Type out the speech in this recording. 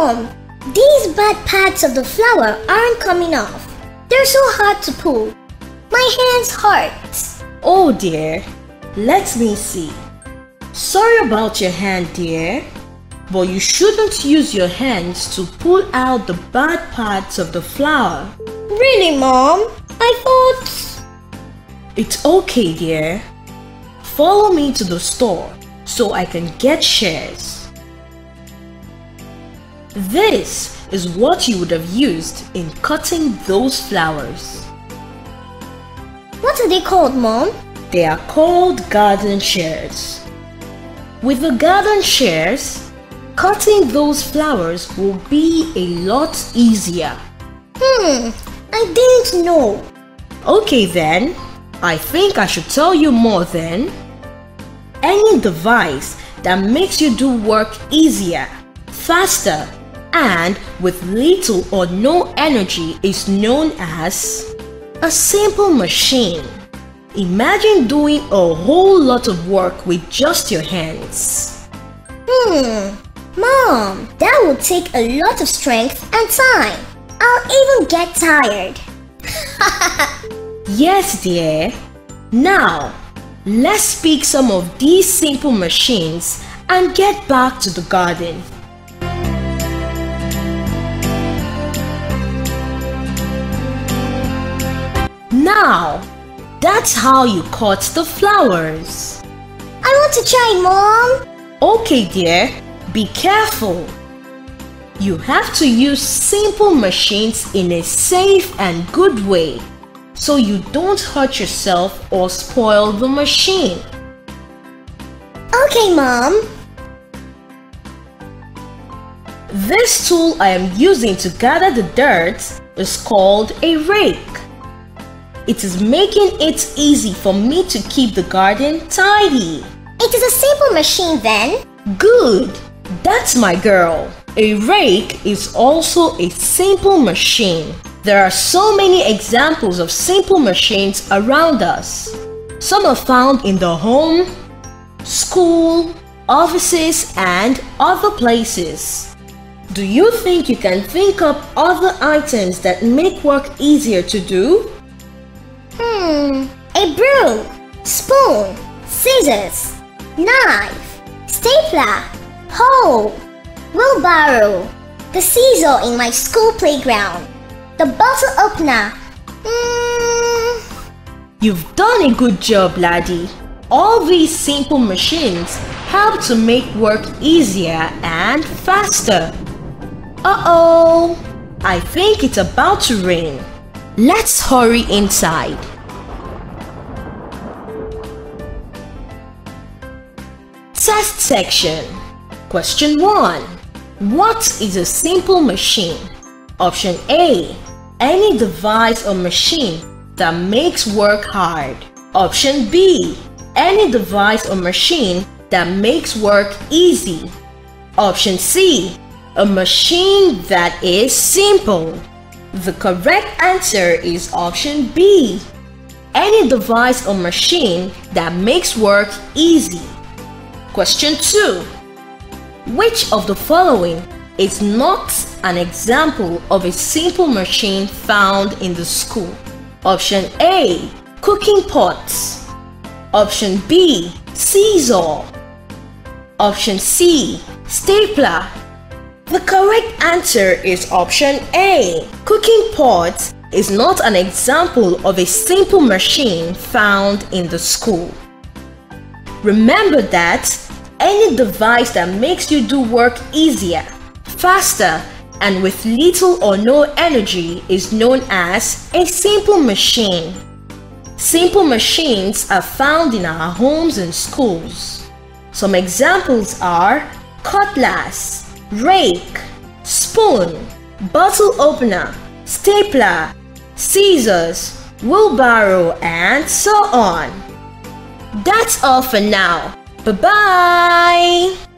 Mom, these bad parts of the flower aren't coming off. They're so hard to pull. My hands hurt. Oh dear, let me see. Sorry about your hand, dear. But you shouldn't use your hands to pull out the bad parts of the flower. Really, Mom? I thought... It's okay, dear. Follow me to the store so I can get shears. This is what you would have used in cutting those flowers. What are they called, Mom? They are called garden shears. With the garden shears, cutting those flowers will be a lot easier. Hmm, I didn't know. Okay then, I think I should tell you more then. Any device that makes you do work easier, faster, and with little or no energy is known as a simple machine. Imagine doing a whole lot of work with just your hands. Hmm, Mom, that will take a lot of strength and time. I'll even get tired. yes, dear. Now, let's pick some of these simple machines and get back to the garden. Now, that's how you cut the flowers. I want to try, Mom. Okay, dear. Be careful. You have to use simple machines in a safe and good way so you don't hurt yourself or spoil the machine. Okay, Mom. This tool I am using to gather the dirt is called a rake. It is making it easy for me to keep the garden tidy. It is a simple machine then? Good! That's my girl. A rake is also a simple machine. There are so many examples of simple machines around us. Some are found in the home, school, offices, and other places. Do you think you can think up other items that make work easier to do? Hmm, a broom, spoon, scissors, knife, stapler, hoe, wheelbarrow, the scissor in my school playground, the bottle opener. Mm. You've done a good job, laddie. All these simple machines help to make work easier and faster. Uh-oh, I think it's about to rain. Let's hurry inside. Test section. Question 1. What is a simple machine? Option A. Any device or machine that makes work hard. Option B. Any device or machine that makes work easy. Option C. A machine that is simple. The correct answer is option B. Any device or machine that makes work easy. Question 2. Which of the following is not an example of a simple machine found in the school? Option A. Cooking pots. Option B. Scissor. Option C. Stapler. The correct answer is option A. Cooking pots is not an example of a simple machine found in the school. Remember that any device that makes you do work easier, faster, and with little or no energy is known as a simple machine. Simple machines are found in our homes and schools. Some examples are cutlass, rake, spoon, bottle opener, stapler, scissors, wheelbarrow, and so on. That's all for now. Bye-bye!